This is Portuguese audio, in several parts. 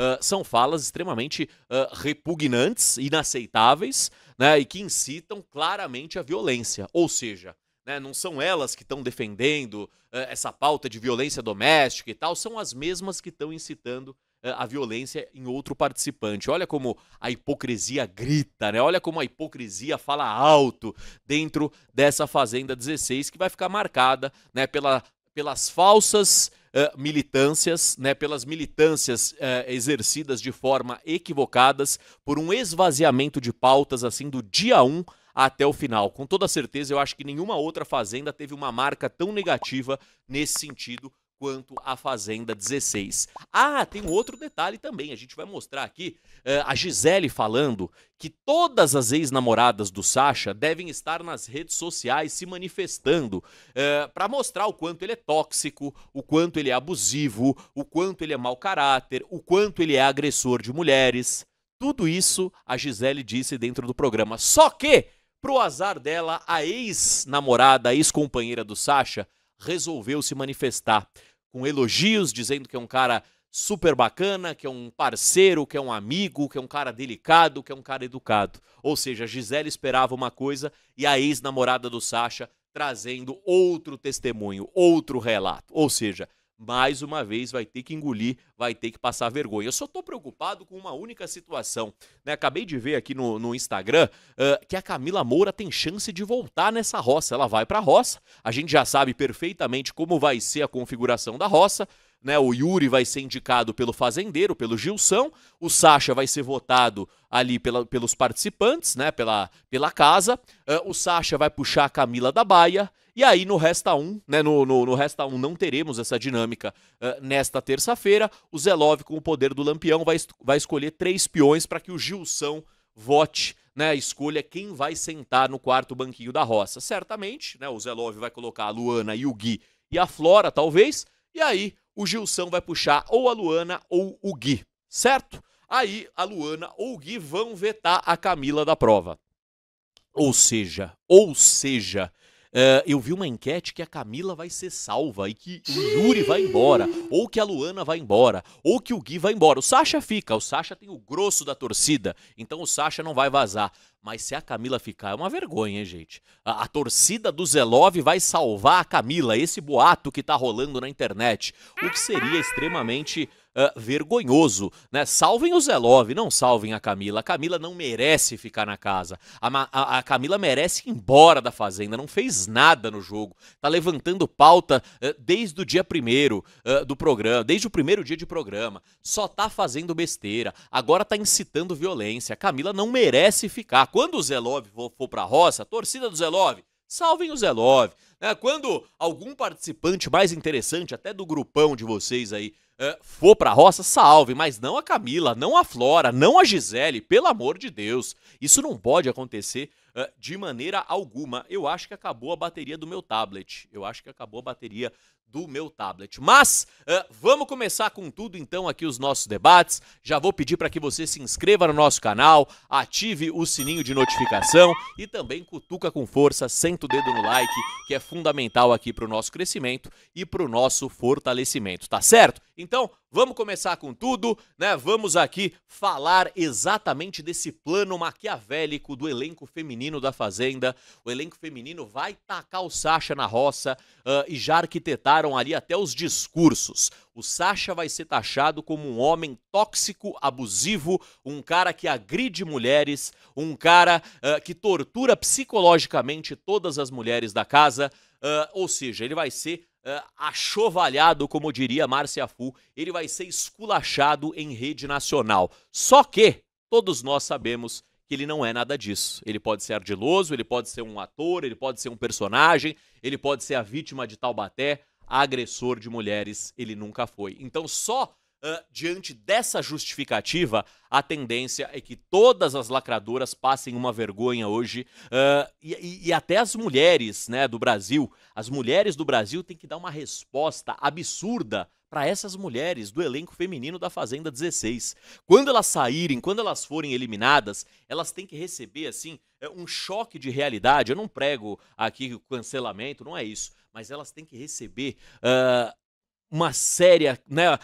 uh, são falas extremamente uh, repugnantes, inaceitáveis, né, e que incitam claramente a violência. Ou seja, né, não são elas que estão defendendo essa pauta de violência doméstica e tal, são as mesmas que estão incitando a violência em outro participante. Olha como a hipocrisia grita, né? Olha como a hipocrisia fala alto dentro dessa Fazenda 16, que vai ficar marcada né, pela, pelas falsas uh, militâncias, né, pelas militâncias uh, exercidas de forma equivocadas, por um esvaziamento de pautas assim do dia 1 até o final. Com toda certeza, eu acho que nenhuma outra fazenda teve uma marca tão negativa nesse sentido quanto a Fazenda 16. Ah, tem um outro detalhe também. A gente vai mostrar aqui uh, a Gisele falando que todas as ex-namoradas do Sasha devem estar nas redes sociais se manifestando uh, eh, para mostrar o quanto ele é tóxico, o quanto ele é abusivo, o quanto ele é mau caráter, o quanto ele é agressor de mulheres. Tudo isso a Gisele disse dentro do programa. Só que, pro azar dela, a ex-namorada, a ex-companheira do Sasha, resolveu se manifestar com elogios, dizendo que é um cara super bacana, que é um parceiro, que é um amigo, que é um cara delicado, que é um cara educado. Ou seja, a Gisele esperava uma coisa e a ex-namorada do Sasha trazendo outro testemunho, outro relato. Ou seja, mais uma vez vai ter que engolir, vai ter que passar vergonha. Eu só estou preocupado com uma única situação. Né? Acabei de ver aqui no, no Instagram uh, que a Camila Moura tem chance de voltar nessa roça. Ela vai para a roça. A gente já sabe perfeitamente como vai ser a configuração da roça. Né, o Yuri vai ser indicado pelo fazendeiro, pelo Gilson, o Sacha vai ser votado ali pela, pelos participantes, né, pela, pela casa, uh, o Sacha vai puxar a Camila da Baia, e aí no Resta 1, né, no, no, no Resta 1 não teremos essa dinâmica uh, nesta terça-feira. O Zelov, com o poder do Lampião, vai, vai escolher três peões para que o Gilson vote né, escolha quem vai sentar no quarto banquinho da roça. Certamente, né, o Zelov vai colocar a Luana e o Gui e a Flora, talvez, e aí o Gilson vai puxar ou a Luana ou o Gui, certo? Aí a Luana ou o Gui vão vetar a Camila da prova. Ou seja, ou seja, Uh, eu vi uma enquete que a Camila vai ser salva e que o Yuri vai embora, ou que a Luana vai embora, ou que o Gui vai embora. O Sasha fica, o Sasha tem o grosso da torcida, então o Sasha não vai vazar. Mas se a Camila ficar, é uma vergonha, hein, gente? A, a, torcida do Zelov vai salvar a Camila, esse boato que tá rolando na internet. O que seria extremamente uh, vergonhoso, né? Salvem o Zelov, não salvem a Camila. A Camila não merece ficar na casa. A, a, a, Camila merece ir embora da fazenda, não fez nada no jogo. Tá levantando pauta uh, desde o dia primeiro uh, do programa, desde o primeiro dia de programa. Só tá fazendo besteira. Agora tá incitando violência. A Camila não merece ficar. Quando o Zelov for, for pra roça, a torcida do Zelov, salvem o Zelov. Né? Quando algum participante mais interessante, até do grupão de vocês aí, uh, for pra roça, salve, mas não a Camila, não a Flora, não a Gisele, pelo amor de Deus. Isso não pode acontecer uh, de maneira alguma. Eu acho que acabou a bateria do meu tablet. Eu acho que acabou a bateria do meu tablet. Mas uh, vamos começar com tudo então aqui os nossos debates. Já vou pedir para que você se inscreva no nosso canal, ative o sininho de notificação e também cutuca com força, senta o dedo no like, que é fundamental aqui para o nosso crescimento e para o nosso fortalecimento, tá certo? Então, vamos começar com tudo, né? Vamos aqui falar exatamente desse plano maquiavélico do elenco feminino da Fazenda. O elenco feminino vai tacar o Sasha na roça uh, e já arquitetaram ali até os discursos. O Sasha vai ser taxado como um homem tóxico, abusivo, um cara que agride mulheres, um cara uh, que tortura psicologicamente todas as mulheres da casa. Uh, ou seja, ele vai ser uh, achovalhado, como diria Márcia Fu, ele vai ser esculachado em rede nacional. Só que todos nós sabemos que ele não é nada disso. Ele pode ser ardiloso, ele pode ser um ator, ele pode ser um personagem, ele pode ser a vítima de Taubaté, agressor de mulheres, ele nunca foi. Então, só Uh, diante dessa justificativa, a tendência é que todas as lacradoras passem uma vergonha hoje uh, e, e, até as mulheres né, do Brasil. As mulheres do Brasil têm que dar uma resposta absurda para essas mulheres do elenco feminino da Fazenda 16. Quando elas saírem, quando elas forem eliminadas, elas têm que receber assim é, um choque de realidade. Eu não prego aqui o cancelamento, não é isso, mas elas têm que receber uma séria, né,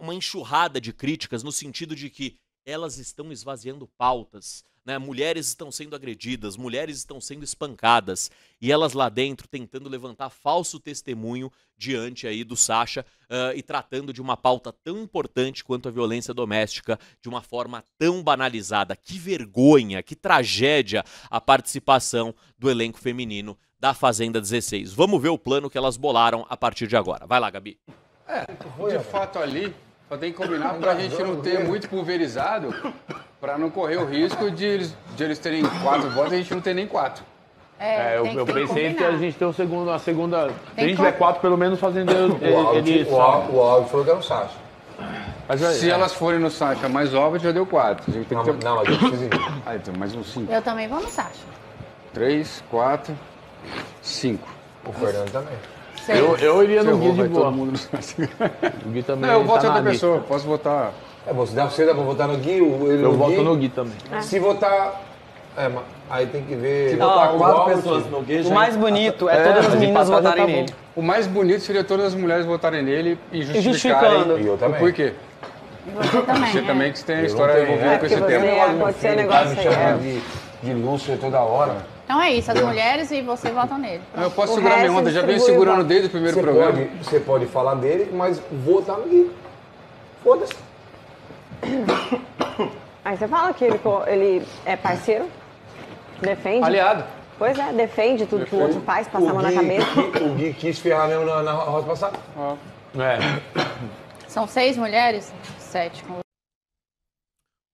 uma enxurrada de críticas no sentido de que elas estão esvaziando pautas, né? Mulheres estão sendo agredidas, mulheres estão sendo espancadas e elas lá dentro tentando levantar falso testemunho diante aí do Sacha uh, e tratando de uma pauta tão importante quanto a violência doméstica de uma forma tão banalizada. Que vergonha, que tragédia a participação do elenco feminino da Fazenda 16. Vamos ver o plano que elas bolaram a partir de agora. Vai lá, Gabi. É, de fato ali, só tem que combinar para a gente não ter muito pulverizado, para não correr o risco de eles, de eles terem quatro votos e a gente não ter nem quatro. É, é eu, eu pensei que a gente tem um segundo, uma segunda. Se a gente tiver quatro, pelo menos fazendo o áudio, o, áudio, o áudio falou que era o Sacha. Mas, se é. elas forem no Sacha mais óbvio, já deu quatro. A gente tem não, que ter... não, mas eu preciso ir. Ah, então mais um cinco. Eu também vou no Sacha. Três, quatro, cinco. O Fernando também. Eu, eu iria no Gui de boa. Mundo no... o Gui também. Não, eu voto tá em outra pessoa, posso votar. É, você dá, você dá pra votar no Gui? Ele eu no voto Gui? no Gui também. É. Se votar. É, aí tem que ver. Se votar oh, quatro pessoas no Gui, O mais bonito é, é todas as meninas votarem tá nele. O mais bonito seria todas as mulheres votarem nele e justificarem. E eu também. Por quê? Você também. Você é. também que tem a história envolvida é, com esse tema. É, ser um negócio aí. É. De, de Lúcia toda hora. Então é isso, as mulheres e você votam nele. Eu posso o segurar minha onda, já venho segurando desde o primeiro você programa. Pode, você pode falar dele, mas votar no Gui. Foda-se. Aí você fala que ele, ele é parceiro, defende. Aliado. Pois é, defende tudo defende. que o outro faz, passa a mão na cabeça. O Gui quis ferrar mesmo na, na roda passada. Ah. É. São seis mulheres? Sete.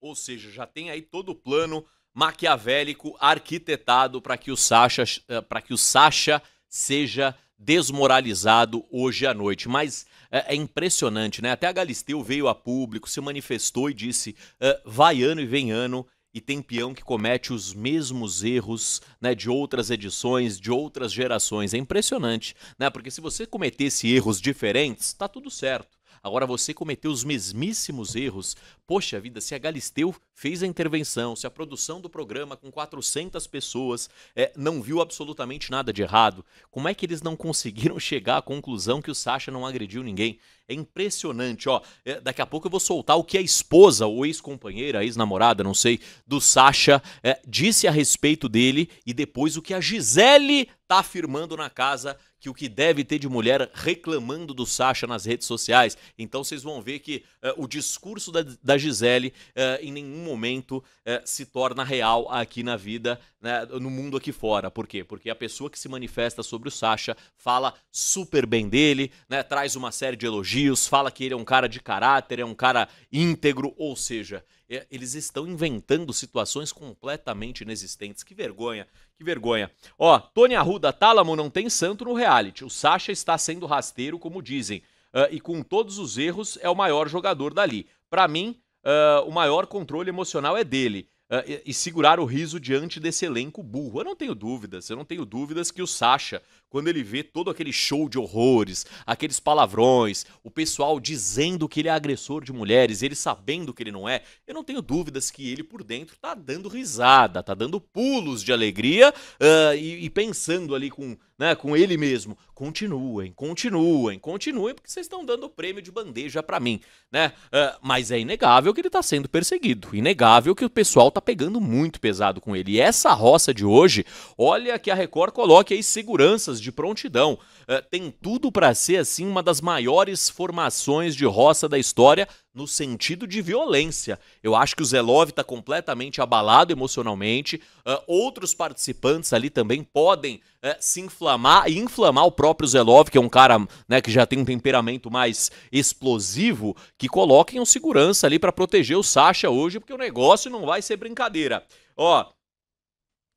Ou seja, já tem aí todo o plano maquiavélico arquitetado para que o Sasha, eh, para que o Sasha seja desmoralizado hoje à noite. Mas é, é, impressionante, né? Até a Galisteu veio a público, se manifestou e disse: uh, vai ano e vem ano. E tem peão que comete os mesmos erros né, de outras edições, de outras gerações. É impressionante, né? Porque se você cometesse erros diferentes, tá tudo certo. Agora você cometeu os mesmíssimos erros. Poxa vida, se a Galisteu fez a intervenção, se a produção do programa com 400 pessoas é, não viu absolutamente nada de errado, como é que eles não conseguiram chegar à conclusão que o Sasha não agrediu ninguém? É impressionante, ó. É, daqui a pouco eu vou soltar o que a esposa ou ex-companheira, ex-namorada, não sei, do Sasha é, disse a respeito dele e depois o que a Gisele tá afirmando na casa que o que deve ter de mulher reclamando do Sasha nas redes sociais. Então vocês vão ver que uh, o discurso da, da Gisele uh, em nenhum momento uh, se torna real aqui na vida, né, no mundo aqui fora. Por quê? Porque a pessoa que se manifesta sobre o Sasha fala super bem dele, né, traz uma série de elogios, fala que ele é um cara de caráter, é um cara íntegro, ou seja, eles estão inventando situações completamente inexistentes. Que vergonha, que vergonha. Ó, Tony Arruda, Tálamo não tem santo no reality. O Sacha está sendo rasteiro, como dizem. Uh, e com todos os erros, é o maior jogador dali. Para mim, uh, o maior controle emocional é dele. Uh, e, e, segurar o riso diante desse elenco burro. Eu não tenho dúvidas, eu não tenho dúvidas que o Sacha quando ele vê todo aquele show de horrores, aqueles palavrões, o pessoal dizendo que ele é agressor de mulheres, ele sabendo que ele não é, eu não tenho dúvidas que ele por dentro tá dando risada, tá dando pulos de alegria uh, e, e, pensando ali com, né, com ele mesmo. Continuem, continuem, continuem, porque vocês estão dando o prêmio de bandeja para mim, né? Uh, mas é inegável que ele tá sendo perseguido, inegável que o pessoal tá pegando muito pesado com ele. E essa roça de hoje, olha que a Record coloque aí seguranças de prontidão. Uh, tem tudo para ser assim uma das maiores formações de roça da história no sentido de violência. Eu acho que o Zelov está completamente abalado emocionalmente. Uh, outros participantes ali também podem uh, se inflamar e inflamar o próprio Zelov, que é um cara né, que já tem um temperamento mais explosivo, que coloquem um segurança ali para proteger o Sasha hoje, porque o negócio não vai ser brincadeira. Ó,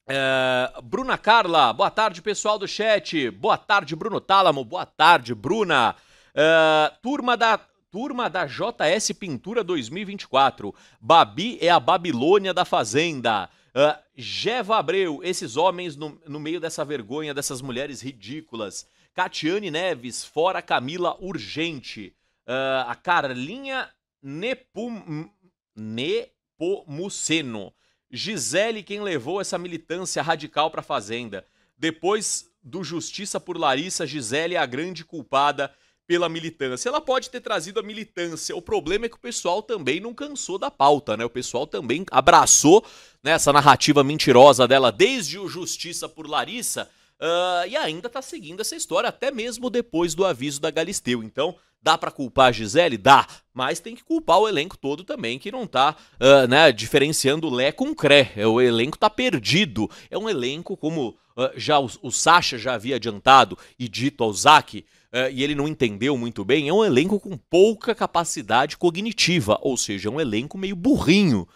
é, Bruna Carla, boa tarde, pessoal do chat. Boa tarde, Bruno Tálamo. Boa tarde, Bruna. É, turma da turma da JS Pintura 2024. Babi é a Babilônia da Fazenda. Uh, Jeva Abreu, esses homens no, no meio dessa vergonha, dessas mulheres ridículas. Catiane Neves, fora Camila Urgente. Uh, a Carlinha Nepum, Nepomuceno. Gisele quem levou essa militância radical para a Fazenda. Depois do Justiça por Larissa, Gisele é a grande culpada pela militância. Ela pode ter trazido a militância. O problema é que o pessoal também não cansou da pauta, né? O pessoal também abraçou né, essa narrativa mentirosa dela desde o Justiça por Larissa uh, e ainda tá seguindo essa história até mesmo depois do aviso da Galisteu. Então, dá para culpar a Gisele? Dá, mas tem que culpar o elenco todo também, que não tá uh, né, diferenciando Lé com Cré. É, o elenco tá perdido. É um elenco, como uh, já o, o Sacha já havia adiantado e dito ao Zac, uh, e ele não entendeu muito bem, é um elenco com pouca capacidade cognitiva, ou seja, é um elenco meio burrinho.